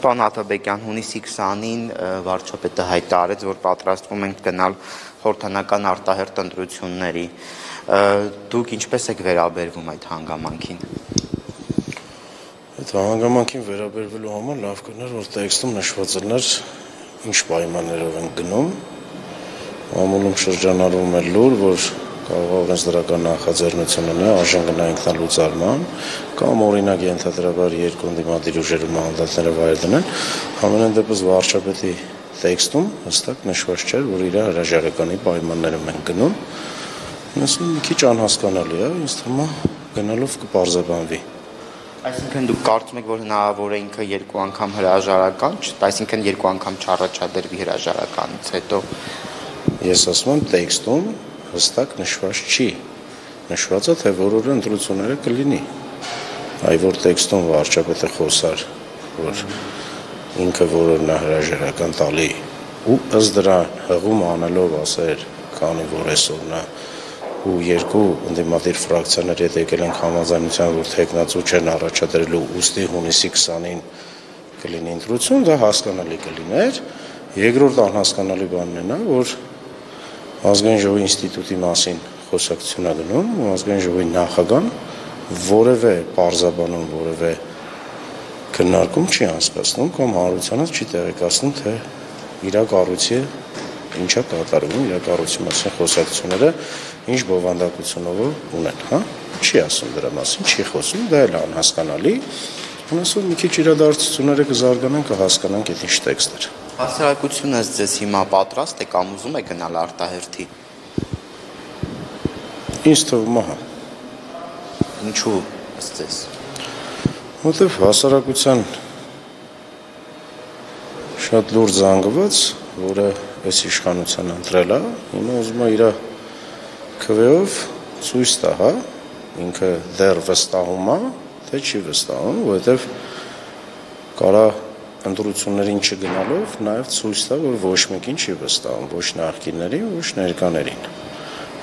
Պարոն Աթաբեկյան, հունիսի 20-ին վարչապետը հայտարարեց, որ պատրաստվում ենք գնալ խորհրդանական արտահերտ ընտրությունների։ Դուք ինչպես եք վերաբերվում այդ հանգամանքին։ Այդ հանգամանքին վերաբերվելու համար լավ կներ, որ տեքստում նշված լիներ ինչ պայմաններով են գնում։ Ամուլում շրջանառվում է լուր, որ կարող օրենսդրական նախաձեռնություն ունի արժան գնա ինքնալուծարման կամ օրինակ ենթադրաբար երկու ընդդիմադիր ուժերում մանդատները վայր դնեն ամենայն դեպս վարչապետի տեքստում հստակ նշված չէր որ իր հրաժարականի պայմաններում են գնում ասում մի քիչ անհասկանալի է ինձ թվում է գնալով կպարզաբանվի Այսինքն դուք կարծում եք, որ հնարավոր է ինքը երկու անգամ հրաժարական, այսինքն երկու անգամ չառաջադրվի հրաժարականից հետո։ Ես ասում եմ տեքստում հստակ նշված չի։ Նշված է, թե որորը ընտրությունները կլինի։ Այ որ տեքստում վարչապետը խոսար, որ ինքը որորն է հրաժարական տալի ու ըստ դրա հղում անելով ասեր, քանի որ այսօրն է ու երկու ընդդիմադիր ֆրակցիաներ հետ եկել են համաձայնության, որ տեխնացու չեն առաջադրելու ուստի հունիսի 20-ին կլինի ընտրություն, դա հասկանալի կլիներ։ Երկրորդ անհասկանալի բանն է նա, որ ազգային ժողովի ինստիտուտի մասին խոսակցություն է գնում ու ազգային ժողովի նախագահան որևէ պարզաբանում, որևէ քննարկում չի անցկացնում կամ հանրությանը չի տեղեկացնում, թե իր կառույցի ինչա կատարվում, իր կառույցի մասին խոսակցությունները ինչ բովանդակությունով ունեն, հա? Չի ասում դրա մասին, չի խոսում, դա էլ անհասկանալի։ Ունեսու մի քիչ իրադարձությունները կզարգանան, կհասկանանք այդ ինչ տեքստեր։ Հասարակությունը ձեզ հիմա պատրաստ է կամ ուզում է գնալ արտահերթի։ Ինչ թվում է։ Ինչու ըստ ձեզ։ Որտեվ հասարակության շատ լուրջ զանգված, որը այս իշխանության ընտրել է, հիմա ուզում է իր քվեով ցույց տա, հա, ինքը դեռ վստահում է, թե չի վստահում, որովհետև կարա ընտրություններին չգնալով նաև ցույց տա, որ ոչ մեկին չի վստահում, ոչ նախկիններին, ոչ ներկաներին։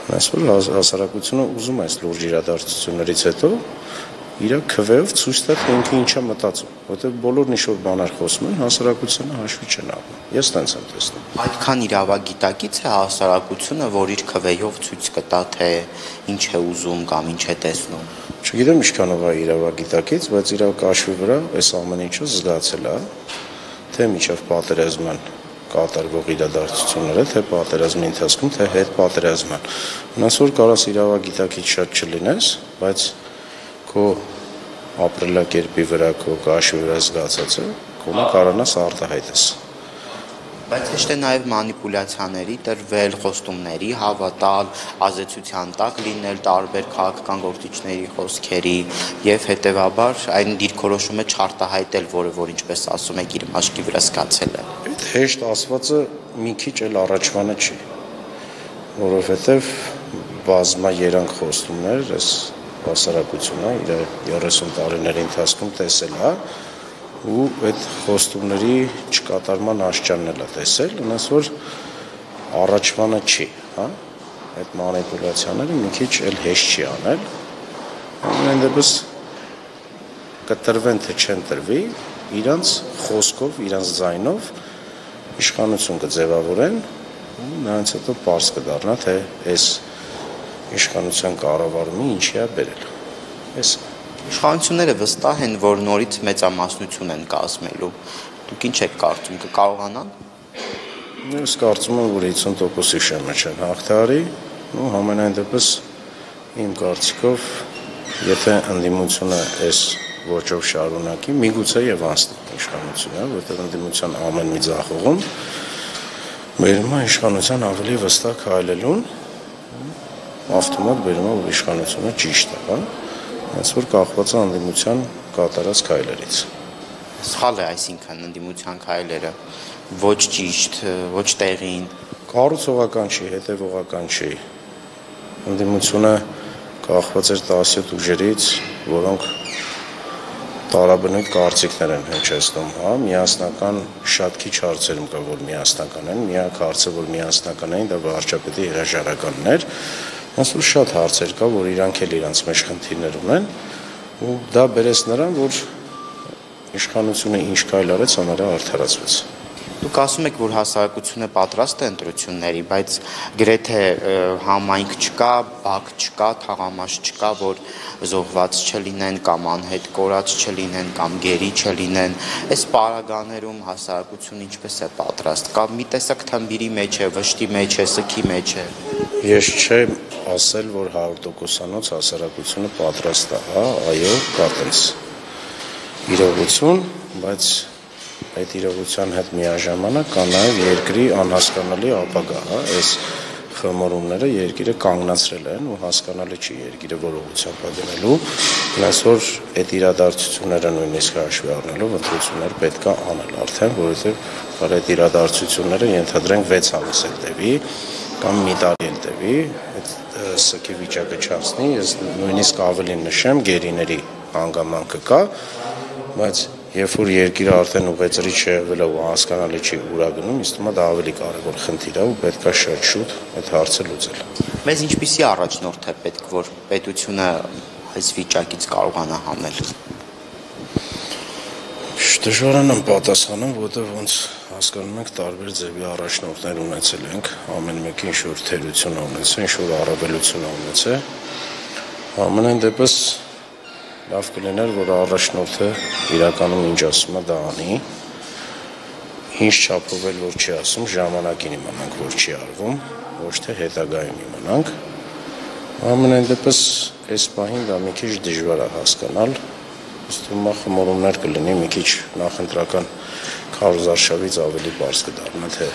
Այսօր հասարակությունը ուզում է այս լուրջ իրադարձություններից հետո իր քվեով ցույց տա, թե ինքը ինչա մտածում, որովհետև բոլորն ինչ որ բաներ խոսում են, հասարակությունը հաշվի չեն առնում։ Ես տենց եմ տեսնում։ Այդքան իրավագիտակից է հասարակությունը, որ իր քվեով ցույց կտա, թե ինչ է ուզում կամ ինչ է տեսնում։ Չգիտեմ ինչքանով է իրավագիտակից, բայց իրավ կաշվի վրա այս ամեն ինչը զգացել է, թե միջև պատերազմն կատարվող իրադարձությունները, թե պատերազմի ընթացքում, թե հետ պատերազմն։ Ունես որ կարաս իրավագիտակից շատ չլինես, բայց քո ապրելակերպի վրա, քո կաշվի վրա զգացածը, քո կարանաս արտահայտես բայց հեշտ է նաև մանիպուլյացիաների տրվել, խոստումների հավատալ, ազեցության տակ լինել տարբեր քաղաքական գործիչների խոսքերի եւ հետեւաբար այն դիրքորոշումը չարտահայտել, որը որ ինչպես ասում եք իր մաշկի վրա սկացել է։ Այդ հեշտ ասվածը մի քիչ էլ առաջվանը չի, որովհետեւ բազմա երանք խոստումներ այս հասարակությունը իր 30 տարիների ընթացքում տեսել է, ու այդ խոստումների չկատարման աշճանն էլ է տեսել, ունես որ առաջվանը չի, հա? Այդ մանիպուլյացիաները մի քիչ էլ հեշտ չի անել։ Ամեն դեպս կտրվեն թե չեն տրվի, իրանց խոսքով, իրանց ձայնով իշխանություն կձևավորեն նրանց հետո པարս կդառնա, թե այս իշխանության կառավարումի ինչի է բերել։ Այս Իշխանությունները վստահ են, որ նորից մեծամասնություն են կազմելու։ Դուք ինչ եք կարծում, կկարողանան։ Ես կարծում եմ, որ 50%-ի շեմը չեն հաղթարի, ու համենայն դեպս իմ կարծիքով, եթե ընդդիմությունը այս ոճով շարունակի, միգուցե եւ անցնի իշխանությունը, որտեղ ընդդիմության ամեն մի ձախողում բերում է իշխանության ավելի վստահ քայլելուն, ավտոմատ բերում է որ իշխանությունը ճիշտ է, հա որ կախված է անդիմության կատարած քայլերից։ Սխալ է այսինքն անդիմության քայլերը ոչ ճիշտ, ոչ տեղին։ Կառուցողական չի, հետևողական չի։ Անդիմությունը կախված է 17 ուժերից, որոնք տարաբնույթ կարծիքներ են հնչեցնում, հա, միասնական շատ քիչ հարցերում կա, որ միասնական են, միակ հարցը, որ միասնական են, դա վարչապետի հրաժարականն էր, Այսօր շատ հարցեր կա, որ իրանք էլ իրանց մեջ խնդիրներ ունեն ու դա բերես նրան, որ իշխանությունը ինչ կայլ արեց, համարյա արդարացվեց։ Դուք ասում եք, որ հասարակությունը պատրաստ է ընտրությունների, բայց գրեթե համայնք չկա, բակ չկա, թաղամաս չկա, որ զոհված չլինեն կամ անհետ կորած չլինեն կամ գերի չլինեն։ Այս պարագաներում հասարակությունը ինչպես է պատրաստ։ Կամ մի տեսակ թմբիրի մեջ է, վշտի մեջ է, սքի մեջ է։ Ես չեմ ասել, որ 100%-անոց հասարակությունը պատրաստ է, հա, այո, կա տես իրողություն, բայց այդ իրողության հետ միաժամանակ կա նաև երկրի անհասկանալի ապագա, հա, այս խմորումները երկիրը կանգնացրել են ու հասկանալի չի երկիրը որողությամբ դնելու այսօր այդ իրադարձությունները նույնիսկ հաշվի առնելով ընտրություններ պետք է անել արդեն որովհետև այդ իրադարձությունները ենթադրենք 6 ամիս էլ տևի կամ մի տարի էլ տևի այդ սքի վիճակը չանցնի ես նույնիսկ ավելին նշեմ գերիների հանգամանքը կա բայց երբ որ երկիրը արդեն ուղեծրի չի եղել ու հասկանալի չի ուրա գնում, ինձ թվում է դա ավելի կարևոր խնդիր է ու պետքա շատ շուտ այդ հարցը լուծել։ Մեզ ինչպիսի առաջնորդ է պետք, որ պետությունը այս վիճակից կարողանա հանել։ Դժվարանամ պատասխանեմ, որովհետև ոնց հասկանում եք տարբեր ձևի առաջնորդներ ունեցել ենք, ամեն մեկը ինչ որ թերություն ունեցել, ինչ որ առավելություն ունեցել։ Ամենայն դեպս լավ կլիներ, որ առաջնորդը իրականում ինչ ասում է դա անի։ Ինչ չափով էլ որ չի ասում, ժամանակին իմանանք, որ չի արվում, ոչ թե հետագայում իմանանք։ Ամենայն դեպս այս պահին դա մի քիչ դժվար է հասկանալ։ Ըստ ումա խմորումներ կլինի մի քիչ նախընտրական քարոզարշավից ավելի բարձ կդառնա, թե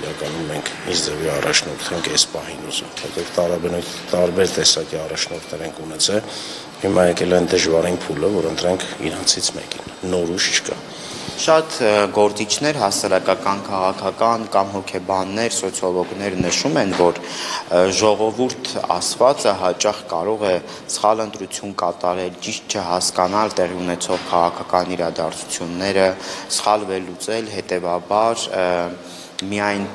իրականում մենք ինչ ձևի առաջնորդ ենք այս պահին ուզում։ Որտեղ տարաբնույթ տարբեր տեսակի առաջնորդներ ենք ունեցել Հիմա եկել են դժվարին փուլը, որ ընտրենք իրանցից մեկին։ Նոր ուժ չկա։ Շատ գործիչներ, հասարակական, քաղաքական կամ հոգեբաններ, սոցիոլոգներ նշում են, որ ժողովուրդ ասվածը հաճախ կարող է սխալ ընտրություն կատարել, ճիշտ չհասկանալ տեղի ունեցող քաղաքական իրադարձությունները, սխալ վերլուծել, հետևաբար միայն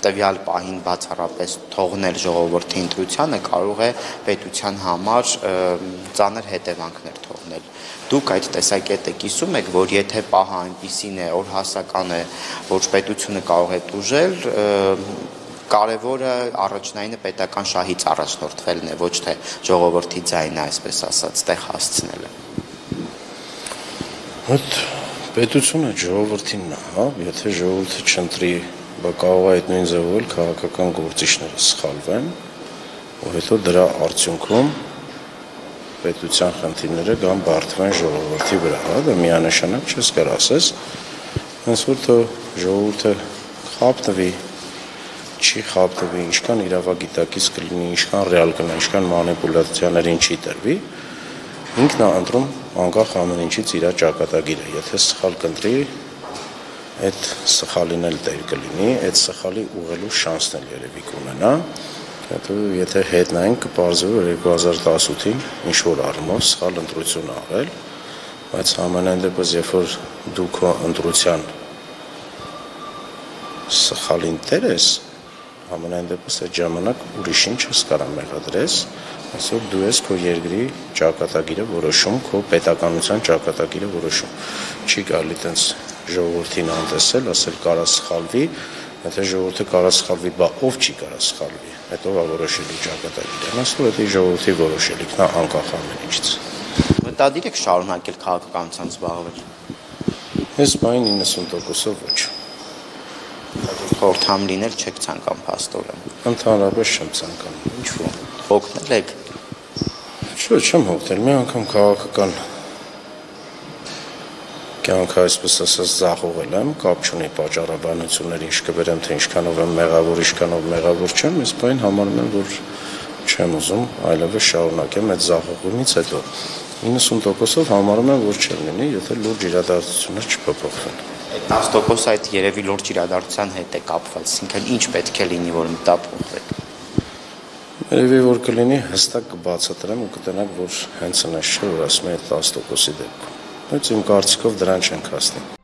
տվյալ պահին բացառապես թողնել ժողովրդի ընտրությանը կարող է պետության համար ծանր հետևանքներ թողնել։ Դուք այդ տեսակետը կիսում եք, որ եթե պահը այնպիսին է, օրհասական է, որ պետությունը կարող է դուժել, կարևորը առաջնայինը պետական շահից առաջնորդվելն է, ոչ թե ժողովրդի ձայնը, այսպես ասած, տեղ հասցնելը։ Հոտ պետությունը ժողովրդինն է, հա, եթե ժողովուրդը չընտրի բա կարող է այդ նույն ձևով քաղաքական գործիչները սխալվեն, ու հետո դրա արդյունքում պետության խնդիրները կամ բարթվեն ժողովրդի վրա, հա, դա միանշանակ չես կար ասես, հենց որ թո ժողովուրդը խապտվի, չի խապտվի, ինչքան իրավագիտակից կլինի, ինչքան ռեալ կլինի, ինչքան մանիպուլյացիաներին չի տրվի, ինքն է ընտրում անկախ ամեն ինչից իր ճակատագիրը։ Եթե սխալ կընտրի, այդ սխալին էլ տեր կլինի, այդ սխալի ուղղելու շանսն էլ երևի կունենա։ Հետո եթե հետնային կպարզվի որ 2018-ին ինչ որ առումով սխալ ընտրություն արել, բայց ամենայն դեպս երբ որ դու քո ընտրության սխալին տեր ես, ամենայն դեպս այդ ժամանակ ուրիշին չես կարող մեղադրես, այսօր դու ես քո երկրի ճակատագիրը որոշում, քո պետականության ճակատագիրը որոշում։ Չի կարելի տենց ժողովրդին անտեսել, ասել կարա սխալվի, եթե ժողովուրդը կարա սխալվի, բա ով չի կարա սխալվի։ Հետո ա որոշելի ճակատագիրը։ Ասում դա ժողովրդի որոշելիքն է անկախ ամեն ինչից։ Մտադիր եք շարունակել քաղաքականությամբ զբաղվել։ Ես բայն 90%-ով ոչ։ Խորհրդամ լինել չեք ցանկամ փաստորեն։ Ընդհանրապես չեմ ցանկանում։ Ինչու՞։ Օգնել եք։ Չէ, չեմ հոգնել։ Մի անգամ քաղաքական կյանքը այսպես ասած զախողել եմ, կապ չունի պատճառաբանություններ, ինչ կբերեմ, թե ինչքանով եմ մեղավոր, ինչքանով մեղավոր չեմ, ես բայն համարում եմ, որ չեմ ուզում այլևս շարունակեմ այդ զախողումից հետո 90%-ով համարում եմ, որ չեմ լինի, եթե լուրջ իրադարձություններ չփոփոխվեն։ Այդ 10% այդ երևի լուրջ իրադարձության հետ է կապված, այսինքն ինչ պետք է լինի, որ մտափոխվեք։ Երևի որ կլինի հստակ կբացատրեմ ու կտենակ, որ հենց այնպես չէ, որ ասում եմ 10%-ի դեպքում բայց իմ կարծիքով դրան չենք հասնի